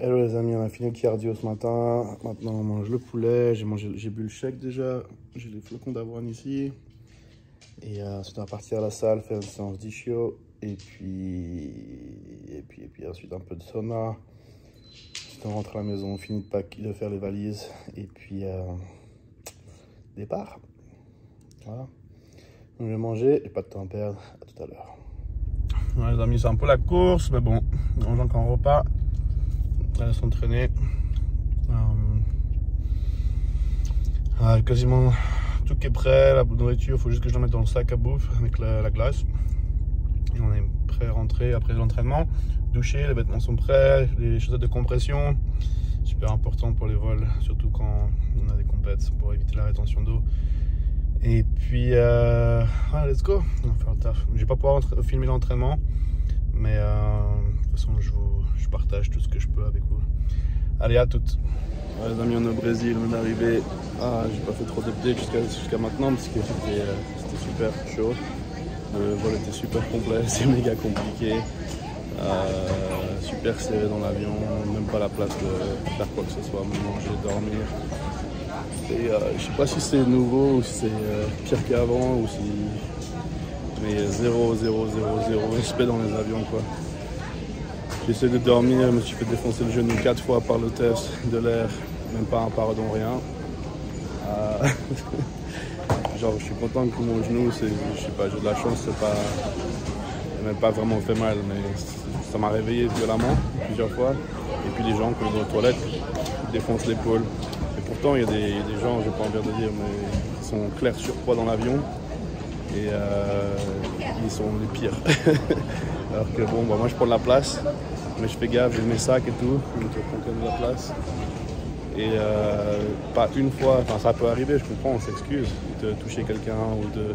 Hello les amis, on a fini le cardio ce matin. Maintenant on mange le poulet. J'ai bu le shake déjà. J'ai les flocons d'avoine ici. Et euh, ensuite on va partir à la salle, faire une séance d'ischio. Et puis, et puis, et puis ensuite un peu de sauna. Ensuite on rentre à la maison, on finit de, faire les valises. Et puis euh, départ. Voilà. Donc, je vais manger, j'ai pas de temps à perdre. À tout à l'heure. Ouais, les amis, c'est un peu la course, mais bon, on mange encore un repas s'entraîner. Euh, quasiment tout qui est prêt, la nourriture, il faut juste que je la mette dans le sac à bouffe avec la, glace. Et on est prêt à rentrer après l'entraînement. Doucher, les vêtements sont prêts, les chaussettes de compression. Super important pour les vols, surtout quand on a des compètes pour éviter la rétention d'eau. Et puis, euh, let's go, on va faire le taf. Je vais pas pouvoir filmer l'entraînement, mais euh, toute façon, je vous je partage tout ce que je peux avec vous. Allez, à toutes. les amis, on est au Brésil, on est arrivé. Ah, j'ai pas fait trop d'updates jusqu'à maintenant parce que c'était euh, super chaud. Le vol était super complet, c'est méga compliqué. Euh, super serré dans l'avion, même pas la place de faire quoi que ce soit, manger, dormir. Et euh, je sais pas si c'est nouveau ou si c'est pire qu'avant ou si. Mais 0, 0, 0, 0 respect dans les avions quoi. J'essaie de dormir, je me suis fait défoncer le genou quatre fois par l'hôtesse de l'air, même pas un pardon, rien. Euh, genre, je suis content que mon genou, je sais pas, j'ai de la chance, c'est pas, même pas vraiment fait mal, mais ça m'a réveillé violemment plusieurs fois. Et puis les gens, quand ils vont aux toilettes, défoncent l'épaule. Et pourtant, il y a des, gens, je vais pas envie de dire, mais qui sont clairs surpoids dans l'avion. Et euh, ils sont les pires. Alors que bon, bah, moi je prends de la place, mais je fais gaffe, j'ai mes sacs et tout, je prends quand même de la place. Et euh, pas une fois, enfin ça peut arriver, je comprends, on s'excuse de toucher quelqu'un ou de.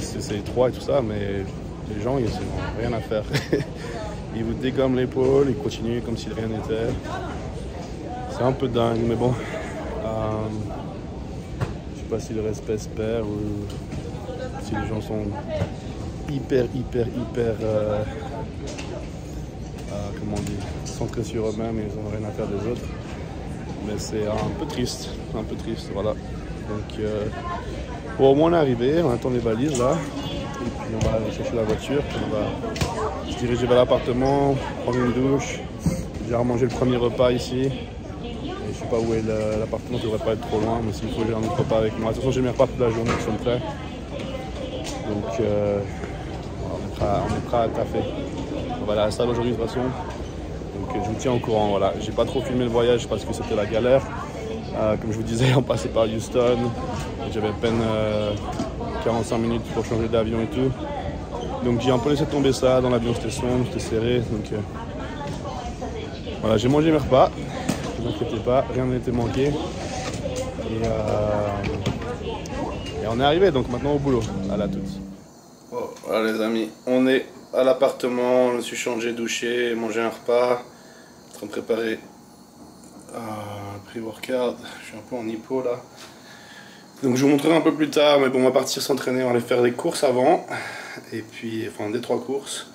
C'est étroit et tout ça, mais les gens, ils n'ont rien à faire. ils vous dégomment l'épaule, ils continuent comme si rien n'était. C'est un peu dingue, mais bon. Euh, je sais pas si le respect se perd ou les gens sont hyper, hyper, hyper. Euh, comment on dit Centrés sur eux-mêmes et ils n'ont rien à faire des autres. Mais c'est un peu triste, un peu triste, voilà. Donc, euh, bon, au moins on est arrivé, on attend les valises là. Et puis on va aller chercher la voiture, on va se diriger vers l'appartement, prendre une douche. J'ai remangé le premier repas ici. Et je sais pas où est l'appartement, ça devrait pas être trop loin, mais s'il faut, j'ai un autre repas avec moi. De toute façon, j'ai mes repas toute la journée qui sont prêts. Donc, euh, on est prêt à taffer. On va aller à la salle aujourd'hui de toute façon. Donc je vous tiens au courant. Voilà. J'ai pas trop filmé le voyage parce que c'était la galère. Euh, comme je vous disais, on passait par Houston. J'avais à peine 45 euh, minutes pour changer d'avion et tout. Donc j'ai un peu laissé tomber ça. Dans l'avion c'était sombre, c'était serré. Donc euh, voilà, j'ai mangé mes repas. Ne vous inquiétez pas, rien été manqué. Et, on est arrivé donc maintenant au boulot. À la toutes. Voilà les amis, on est à l'appartement, je me suis changé, douché, mangé un repas, en train de préparer un pré-workout, je suis un peu en hippo là. Donc je vous montrerai un peu plus tard, mais bon on va partir s'entraîner, on va aller faire des courses avant, et puis, enfin des trois courses,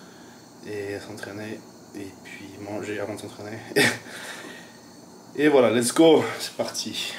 et s'entraîner, et puis manger avant de s'entraîner. et voilà, let's go, c'est parti.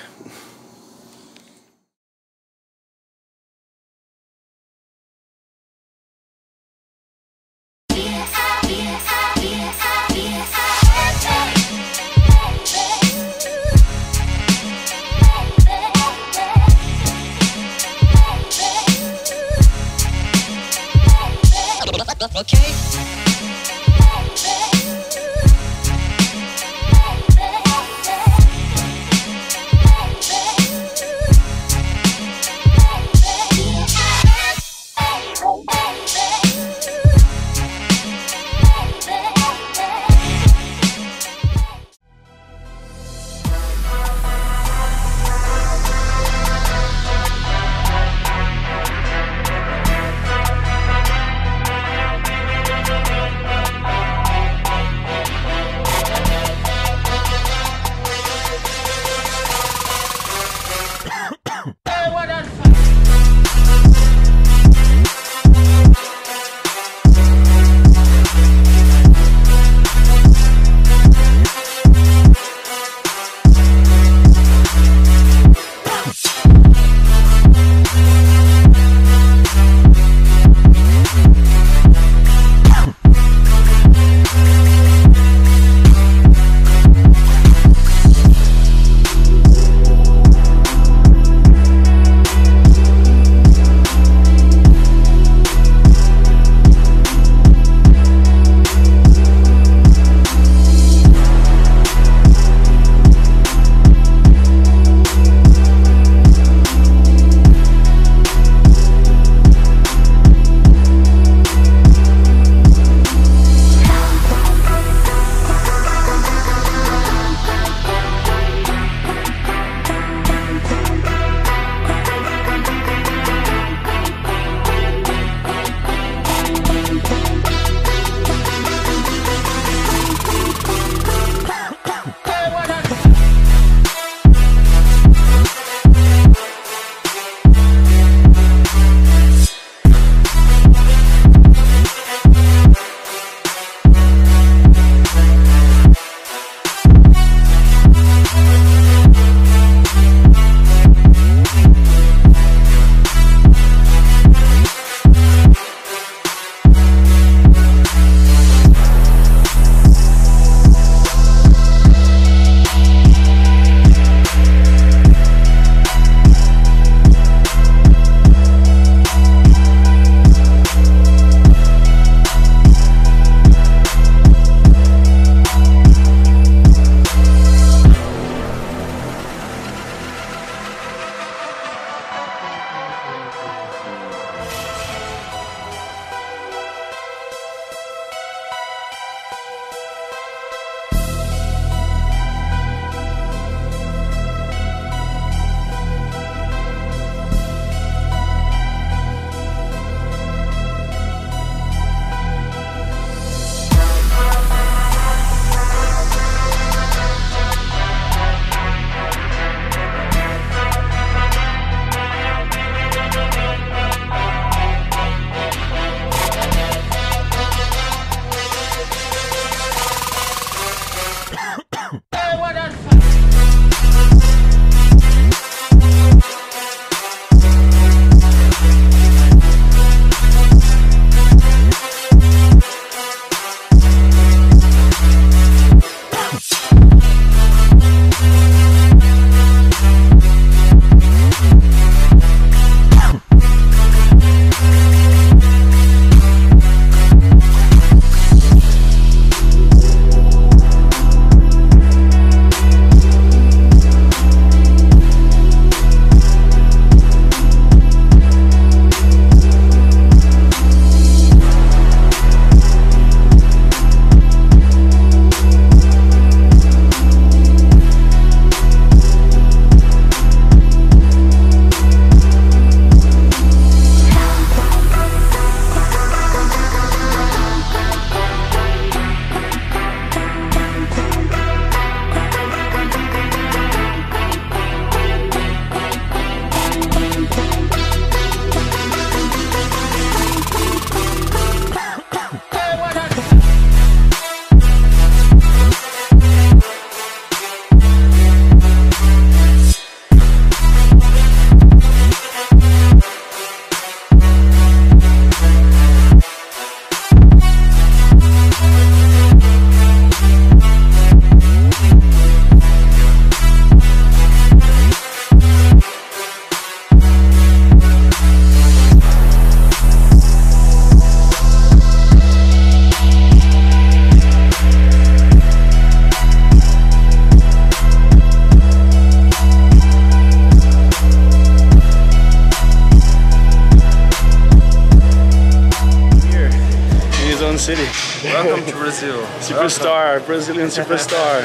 Welcome to Brazil. Superstar, Brazilian superstar.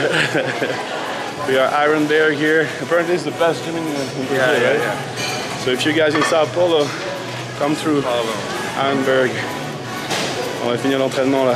we are Iron Bear here. Apparently it's the best gym in, in Brazil, Yeah, yeah, right? yeah. So if you guys in Sao Paulo, come through Paulo. Ironberg. On va finir l'entraînement là.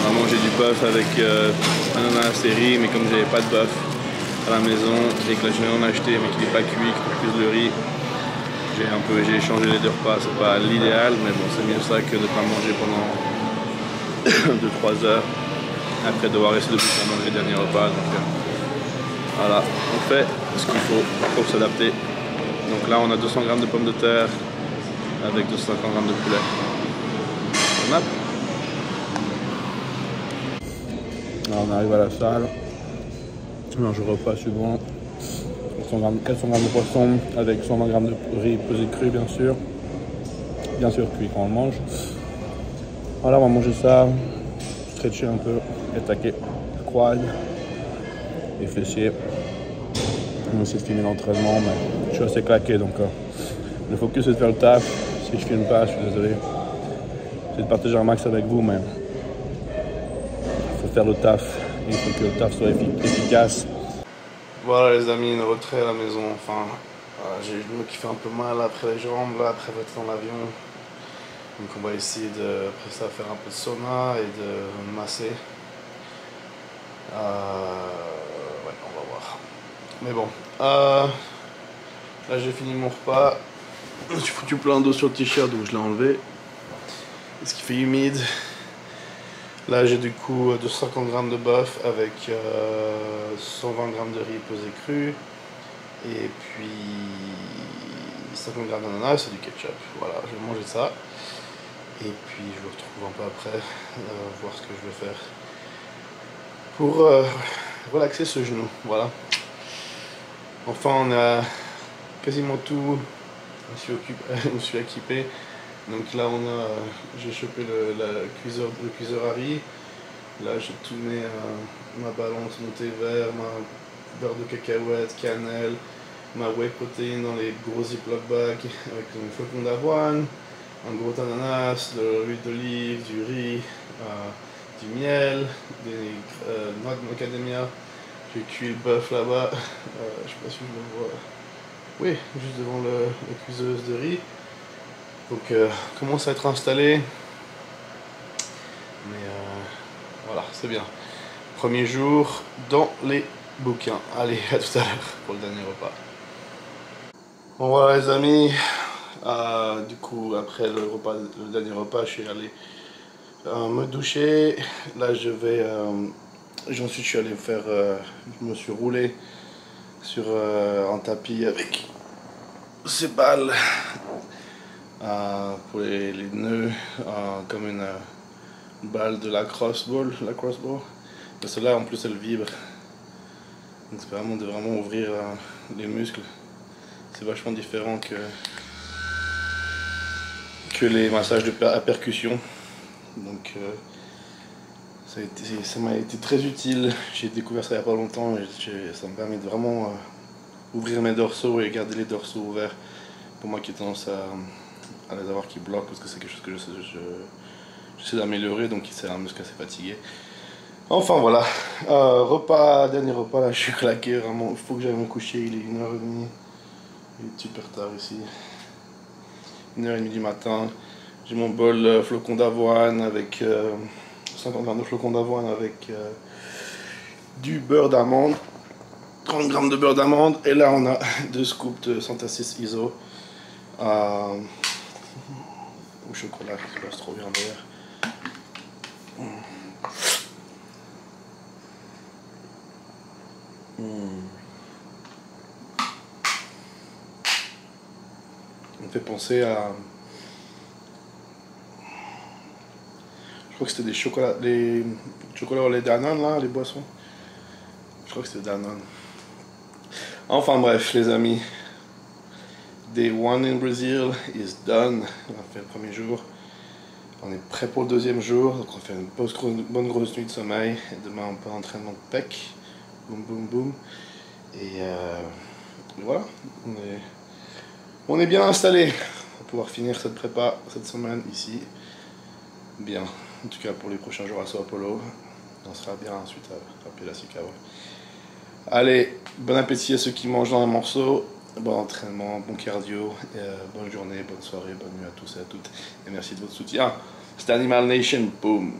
On a mangé du bœuf avec euh, ananas et riz, mais comme j'avais pas de bœuf à la maison et que là je viens d'en acheter mais qu'il n'est pas cuit, que plus de riz, j'ai un peu j'ai échangé les deux repas. C'est pas l'idéal, mais bon, c'est mieux ça que de ne pas manger pendant 2-3 heures après devoir rester debout pour manger le dernier repas. Donc, euh, voilà, on fait ce qu'il faut pour s'adapter. Donc là, on a 200 g de pommes de terre, avec 250 grammes de poulet. On a. On arrive à la salle. Je repas suivant. 400 grammes de poisson avec 120 grammes de riz pesé cru bien sûr. Bien sûr cuit quand on le mange. Voilà, on va manger ça, stretcher un peu, attaquer quad et fessiers. On va essayer de finir l'entraînement, mais je suis assez claqué donc euh, le focus est de faire le taf. Si je filme pas, je suis désolé. J'essaie de partager un max avec vous, mais faire le taf. Il faut que le taf soit efficace. Voilà les amis, une retrait à la maison. Enfin, j'ai le genou qui fait un peu mal après les jambes, là, après être dans l'avion. Donc on va essayer de, après ça, faire un peu de sauna et de masser. Euh, ouais, on va voir. Mais bon, euh, là j'ai fini mon repas. J'ai foutu plein d'eau sur le t-shirt donc je l'ai enlevé. Ce qui fait humide. Là j'ai du coup 250 g de bœuf avec 120 euh, g de riz pesé cru. Et puis 50 g d'ananas et du ketchup. Voilà, je vais manger ça. Et puis je vous retrouve un peu après, euh, voir ce que je vais faire pour euh, relaxer ce genou. Voilà. Enfin on a quasiment tout je suis, occupé, je me suis équipé. Donc là, on a, j'ai chopé le, la cuiseur, le cuiseur à riz. Là, j'ai tout mis ma balance, mon thé vert, ma beurre de cacahuète, cannelle, ma whey protein dans les gros ziploc bags avec un flocon d'avoine, un gros ananas, de l'huile d'olive, du riz, euh, du miel, des euh, noix de macadamia. J'ai cuit le bœuf là-bas. Euh, je sais pas si je le vois. Oui, juste devant le, la cuiseuse de riz. Donc, euh, commence à être installé. Mais euh, voilà, c'est bien. Premier jour dans les bouquins. Allez, à tout à l'heure pour le dernier repas. Bon voilà les amis, euh, du coup après le, repas, le dernier repas je suis allé me doucher. Là je vais, ensuite je suis allé faire, je me suis roulé sur un tapis avec ces balles pour les, nœuds euh, comme une, balle de la crossbow, la crossbow. celle-là en plus elle vibre. Donc c'est vraiment de vraiment ouvrir euh, les muscles. C'est vachement différent que, que les massages de à percussion. Donc ça m'a été, très utile. J'ai découvert ça il n'y a pas longtemps et ça me permet de vraiment ouvrir mes dorsaux et garder les dorsaux ouverts. Pour moi qui ai tendance à, les avoir qui bloquent parce que c'est quelque chose que j'essaie d'améliorer donc c'est un muscle assez fatigué. Enfin voilà, euh, repas, dernier repas là, je suis claqué vraiment, il faut que j'aille me coucher, il est 1h30, il est super tard ici, 1h30 du matin, j'ai mon bol euh, flocon d'avoine avec 50 euh, de flocons d'avoine avec du beurre d'amande 30 grammes de beurre d'amande. Et là, on a deux scoops de 106 ISO. Au chocolat qui passe trop bien d'ailleurs. Hmm. On fait penser à. Je crois que c'était des chocolats, les chocolats au lait Danone là, les boissons. Je crois que c'était Danone. Enfin bref, les amis. Day one in Brazil is done. On a fait le premier jour. On est prêt pour le deuxième jour. Donc on faire une bonne grosse nuit de sommeil. Et demain on peut entraînement de PEC. Boum boum boum. Et euh, voilà. On est, on est bien installé. On va pouvoir finir cette prépa cette semaine ici. Bien. En tout cas pour les prochains jours à Sao Paulo. On sera bien ensuite à, à Piracicaba. Allez, bon appétit à ceux qui mangent dans un morceau bon entraînement, bon cardio, euh, bonne journée, bonne soirée, bonne nuit à tous et à toutes. Et merci de votre soutien. C'était Animal Nation, boom